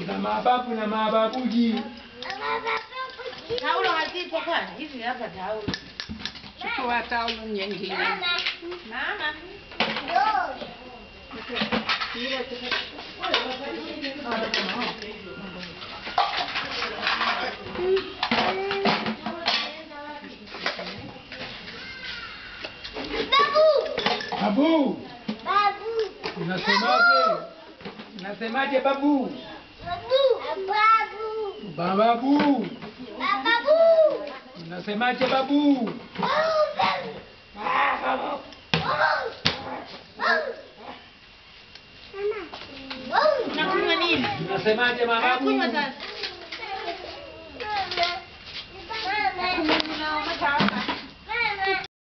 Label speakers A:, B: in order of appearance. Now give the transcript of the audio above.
A: Kuna mababu na mababuji.
B: Taulo hazipo kwani? Hizi hapa taulo.
C: Chukua taulo nyingine.
B: Mama.
A: Babu, unasemaje? Unasemaje babu? Bababu, unasemaje babu?
B: Unakunywa nini?
A: Unasemaje mababu?
B: Kunywa sasa.